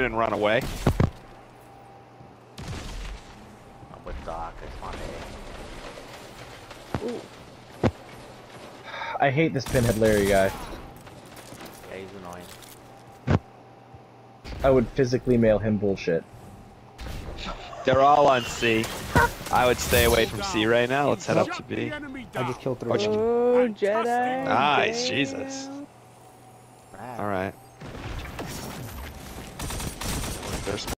and run away. I'm with Doc. It's on A. I hate this Pinhead Larry guy. Yeah, he's annoying. I would physically mail him bullshit. They're all on C. I would stay away from C right now. Let's head up to B. I just killed three. Oh, Jedi. Nice, damn. Jesus. There's